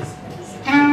Thank